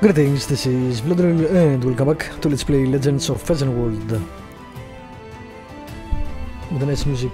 Greetings, this is Vlodril and welcome back to Let's Play Legends of Eisenwald. With the nice music.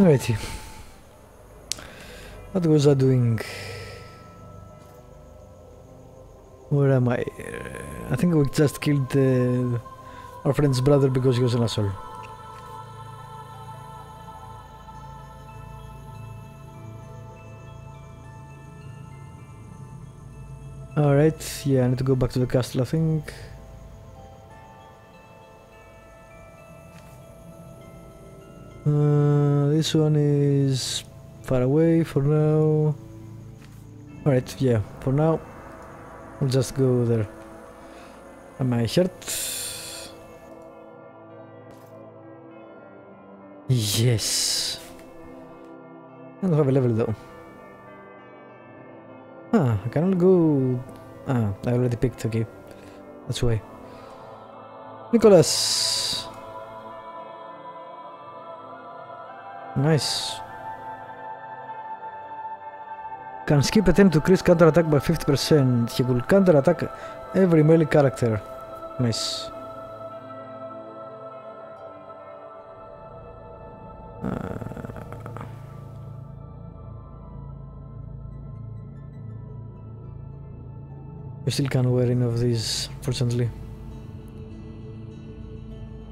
Alrighty. What was I doing? Where am I? I think we just killed uh, our friend's brother because he was an asshole. Alright, yeah, I need to go back to the castle, I think. Uh, this one is far away for now. Alright, yeah, for now, we'll just go there. Am I hurt? Yes. I don't have a level though. Ah, I can only go... Ah, I already picked, okay. That's why. Nicholas! Nice. Can skip attempt to increase counter attack by 50%. He will counter attack every melee character. Nice. Still can't wear any of these, fortunately.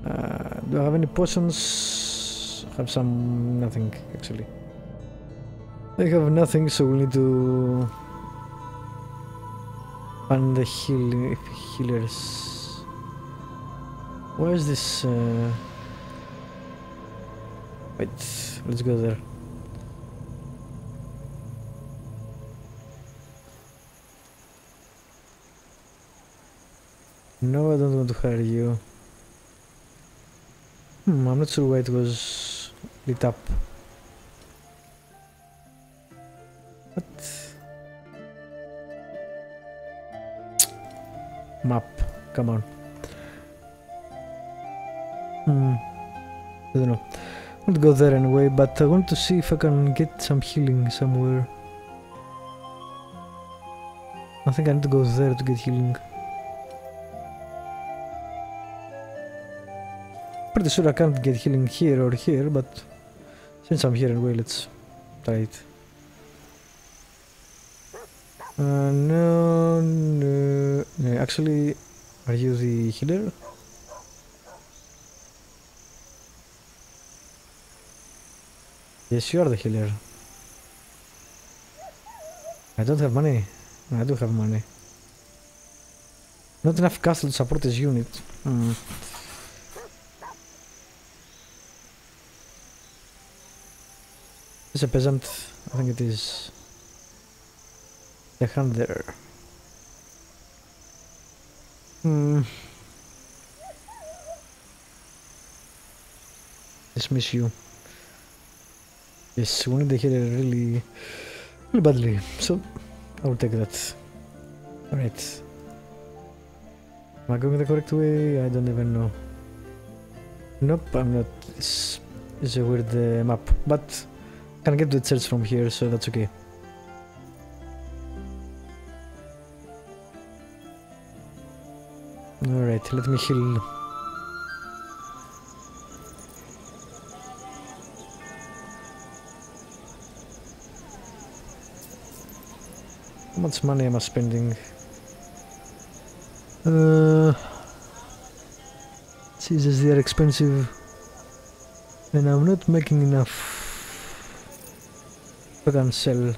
Uh, do I have any potions? I have some... nothing, actually. I have nothing, so we need to find the heal healers. Where is this? Uh... Wait, let's go there. No, I don't want to hire you. Hmm, I'm not sure why it was lit up. What? Map, come on. Hmm. I don't know. I want to go there anyway, but I want to see if I can get some healing somewhere. I think I need to go there to get healing. Pretty sure I can't get healing here or here, but since I'm here anyway, let's try it. Uh, no, no, no, actually, are you the healer? Yes, you are the healer. I don't have money. I do have money. Not enough castle to support this unit. Hmm. It's a peasant. I think it is. The hunter. Hmm. Dismiss you. Yes, we the healer really, really badly. So, I will take that. Alright. Am I going the correct way? I don't even know. Nope, I'm not. It's, it's a weird uh, map. But can get the church from here, so that's okay. Alright, let me heal. How much money am I spending? Uh, Jesus, they are expensive. And I'm not making enough. Sell.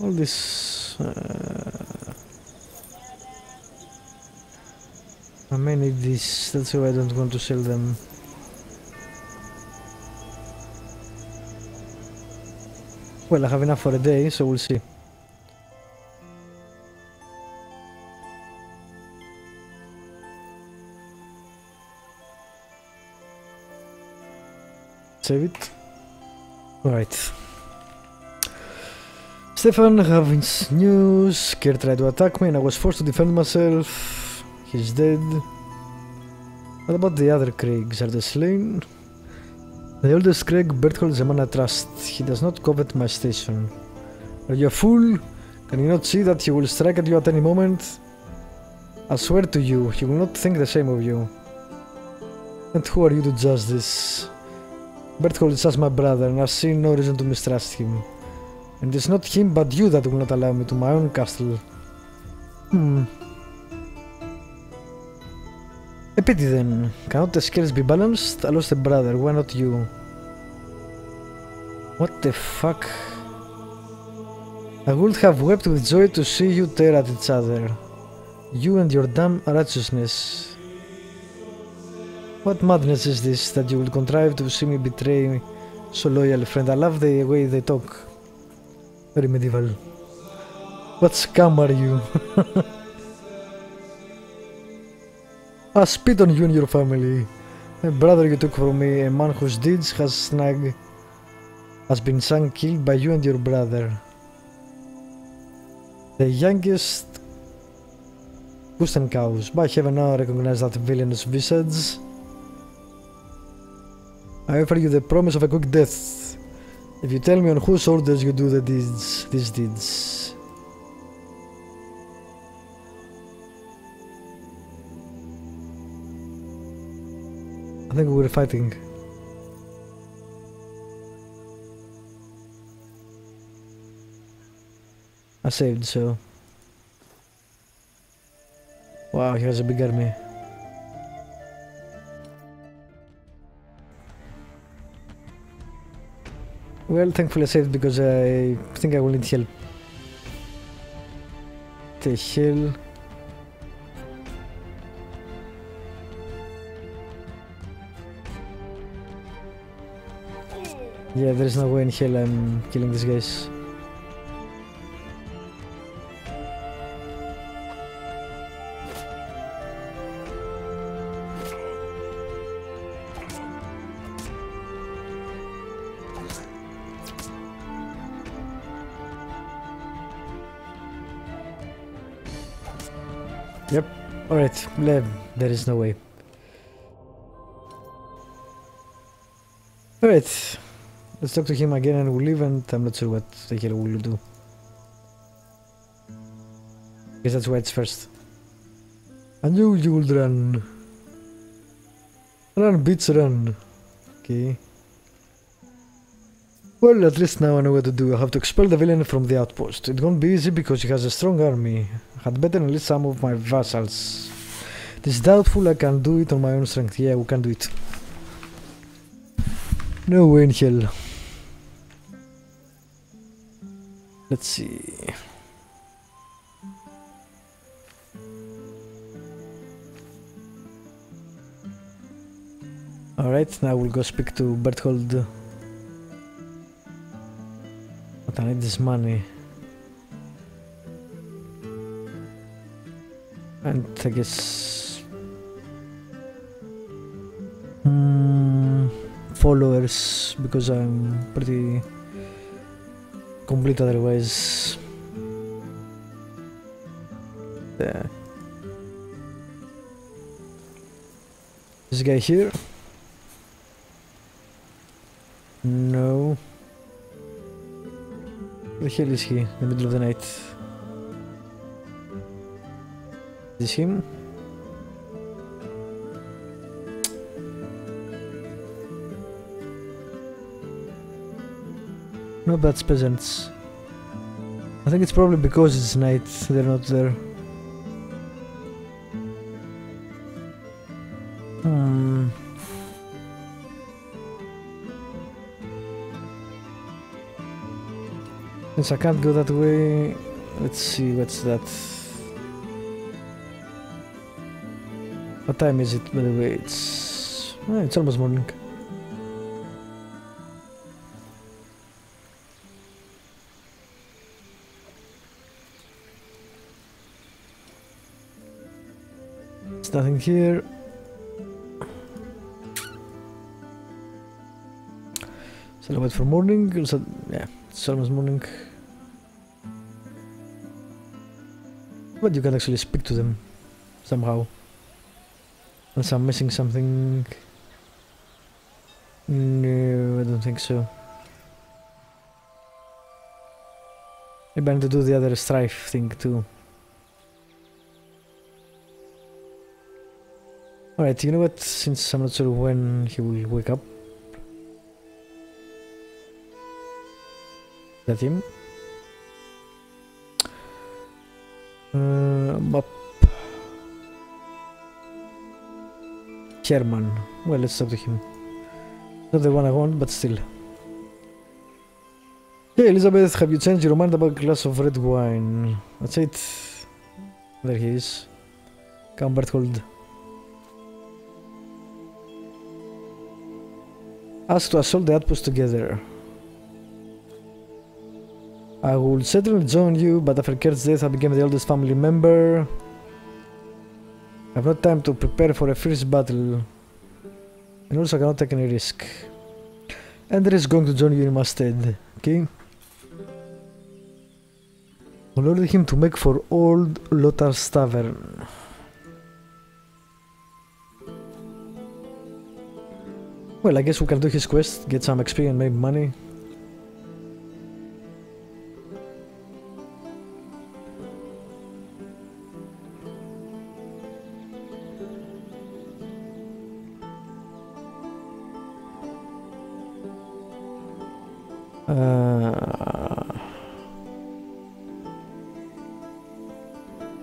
All this. Uh, I may need this, that's why I don't want to sell them. Well, I have enough for a day, so we'll see. Save it. Alright. Stefan having news. Kier tried to attack me and I was forced to defend myself. He's dead. What about the other Craigs? Are they slain? The oldest Craig, Berthold is a man I trust. He does not covet my station. Are you a fool? Can you not see that he will strike at you at any moment? I swear to you, he will not think the same of you. And who are you to judge this? Berthold is just my brother, and I've seen no reason to mistrust him. And it's not him but you that will not allow me to my own castle. Hmm. A pity then. Cannot the scales be balanced? I lost a brother, why not you? What the fuck? I would have wept with joy to see you tear at each other. You and your damn righteousness. What madness is this that you will contrive to see me betray so loyal friend? I love the way they talk. Very medieval. What scum are you? I spit on you and your family. A brother you took from me, a man whose deeds has snag has been sunk killed by you and your brother. The youngest Gusten cows. By heaven now I recognize that villainous visage. I offer you the promise of a quick death. If you tell me on whose orders you do the deeds, these deeds. I think we were fighting. I saved, so... Wow, he has a big army. Well, thankfully I saved because I think I will need help. The hell? Yeah, there's no way in hell I'm killing these guys. Alright, there is no way. Alright. Let's talk to him again and we'll leave and I'm not sure what the hell we'll do. Guess that's why it's first. I knew you would run. Run, bitch, run. Okay. Well, at least now I know what to do. I have to expel the villain from the outpost. It won't be easy because he has a strong army. I had better enlist some of my vassals. It is doubtful I can do it on my own strength. Yeah, we can do it. No way in hell. Let's see. Alright, now we'll go speak to Berthold. I need this money. And I guess... Mm, followers, because I'm pretty complete otherwise. Yeah. This guy here? The hell is he? In the middle of the night. Is this him? No, that's peasants. I think it's probably because it's night, they're not there. Since I can't go that way, let's see, what's that? What time is it, by the way? It's... Oh, it's almost morning. There's nothing here. So wait for morning. Also, yeah, it's almost morning. But you can actually speak to them somehow. Unless I'm missing something. No, I don't think so. Maybe I need to do the other strife thing too. Alright, you know what? Since I'm not sure when he will wake up. That him? Uh, map. Herman. Well, let's talk to him. Not the one I want, but still. Hey Elizabeth, have you changed your mind about a glass of red wine? That's it. There he is. Come Berthold. Ask to assault the outpost together. I will certainly join you, but after Kurt's death I became the oldest family member. I have no time to prepare for a fierce battle. And also I cannot take any risk. Ender is going to join you in my stead, okay? I'll order him to make for Old Lothar's Tavern. Well, I guess we can do his quest, get some XP and maybe money.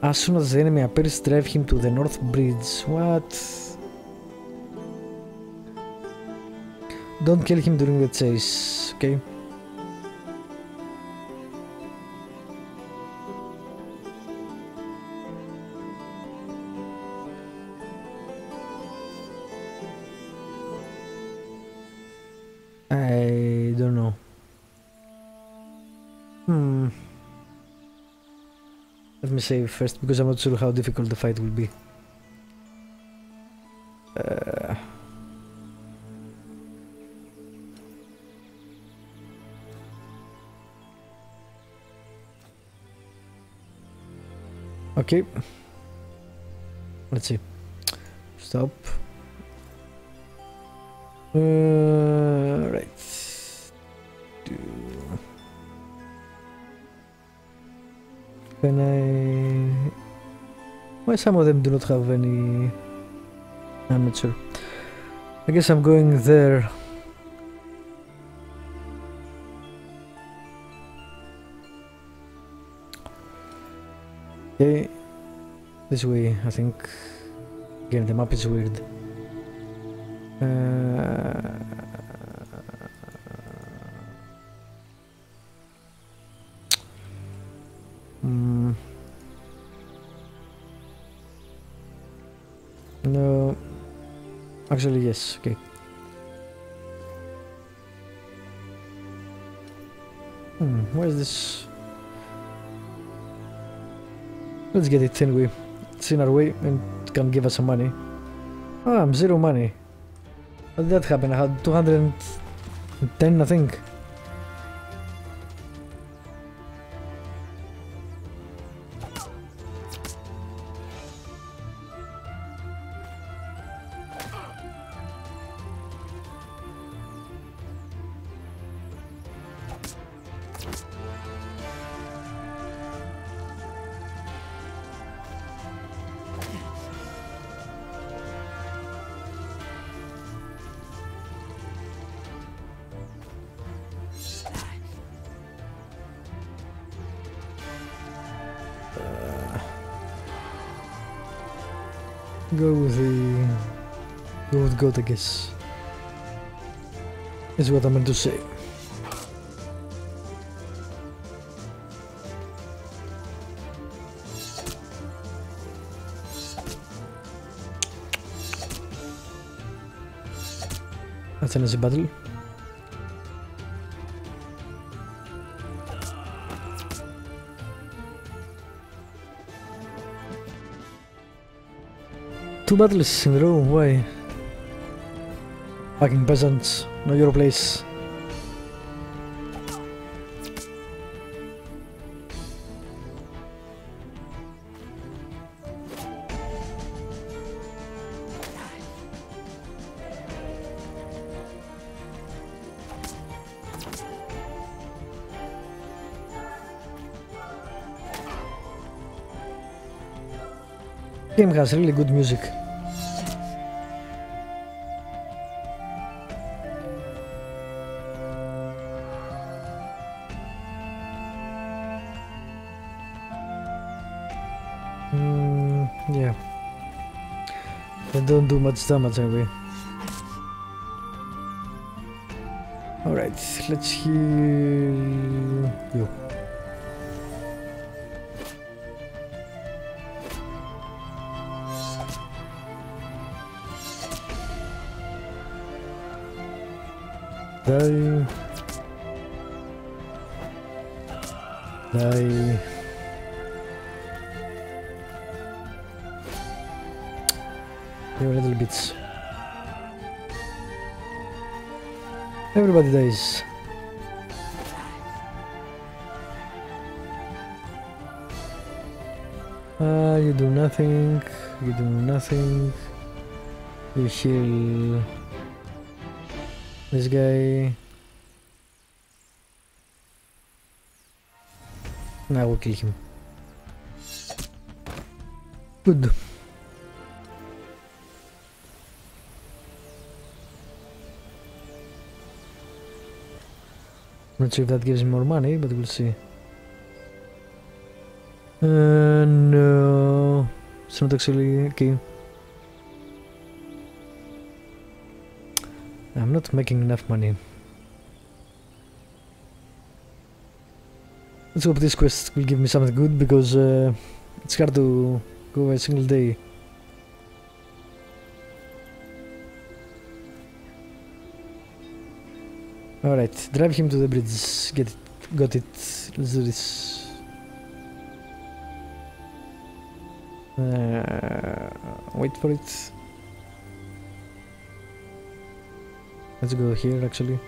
As soon as the enemy appears, drive him to the north bridge. What? Don't kill him during the chase, okay? Save first because I'm not sure how difficult the fight will be. Uh, okay. Let's see. Stop. Uh, right. Some of them do not have any... I'm not sure. I guess I'm going there. Okay. This way, I think. Again, the map is weird. Uh, Actually, yes. Okay. Hmm, where's this? Let's get it anyway. It's in our way and can give us some money. Oh, I'm zero money. How did that happen? I had 210, I think. Go with I guess. Is what I meant to say. That's an easy battle. Two battles in a row, why? Fucking peasants, not your place. Game has really good music. Much damage anyway. Alright, let's heal you. Die. Die. You're little bits. Everybody dies. Uh, you do nothing. You do nothing. You heal this guy. I will kill him. Good. Not sure if that gives me more money, but we'll see. Uh, no, it's not actually okay. I'm not making enough money. Let's hope this quest will give me something good because uh, it's hard to go a single day. Alright, drive him to the bridge. Get it. Got it. Let's do this. Uh, wait for it. Let's go here actually.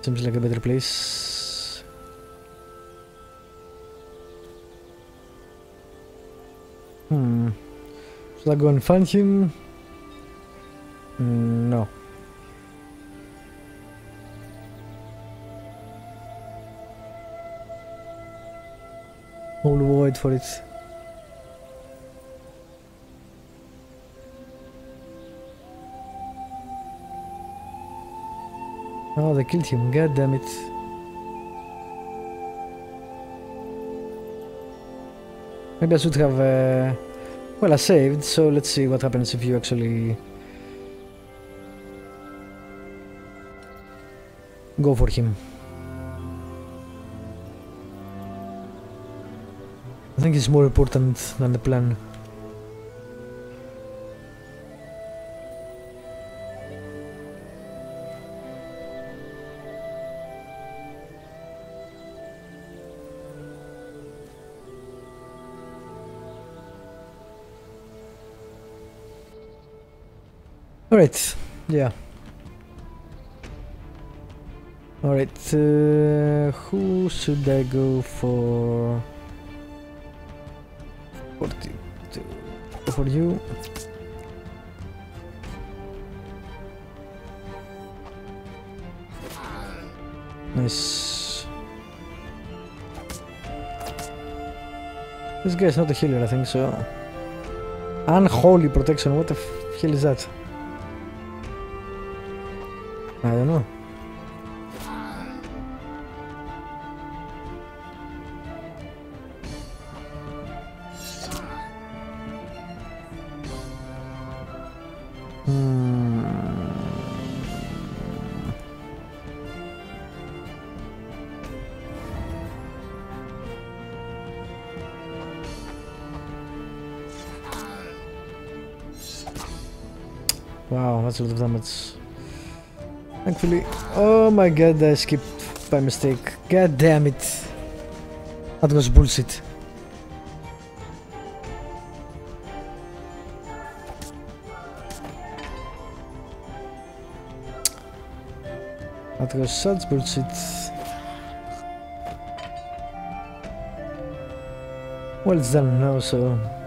Seems like a better place. Hmm. Should I go and find him? Mm, no. I'll wait for it. Oh, they killed him. God damn it. Maybe I should have... Uh, well, I saved, so let's see what happens if you actually... Go for him. Think it's more important than the plan. Alright, yeah. Alright, uh, who should I go for? For you. Nice. This guy's not a healer, I think so. Unholy protection, what the hell is that? I don't know. Of damage. Thankfully. Oh my god, I skipped by mistake. God damn it. That was bullshit. That was such bullshit. Well, it's done now, so...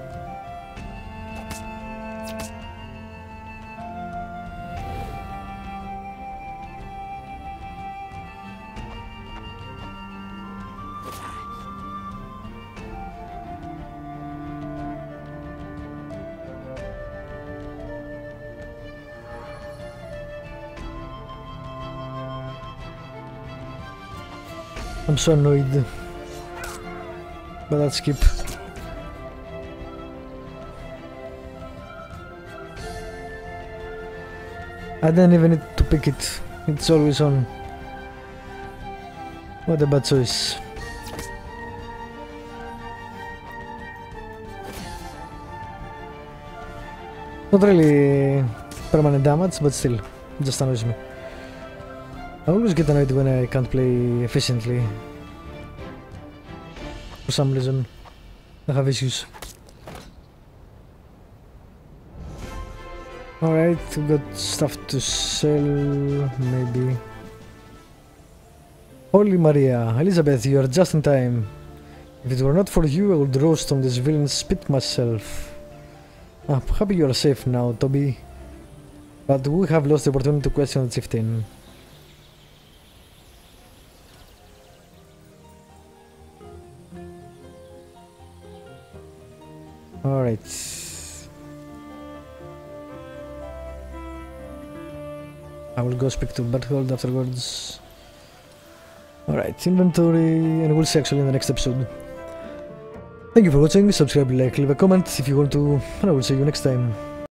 I'm so annoyed. But let's skip. I didn't even need to pick it. It's always on. What a bad choice. Not really permanent damage, but still, just annoys me. I always get annoyed when I can't play efficiently. For some reason, I have issues. Alright, we got stuff to sell, maybe. Holy Maria, Elizabeth, you are just in time. If it were not for you, I would roast on this villain's spit myself. Ah, I'm happy you are safe now, Toby. But we have lost the opportunity to question the chieftain. Alright. I will go speak to Berthold afterwards. Alright, inventory, and we'll see actually in the next episode. Thank you for watching, subscribe, like, leave a comment if you want to, and I will see you next time.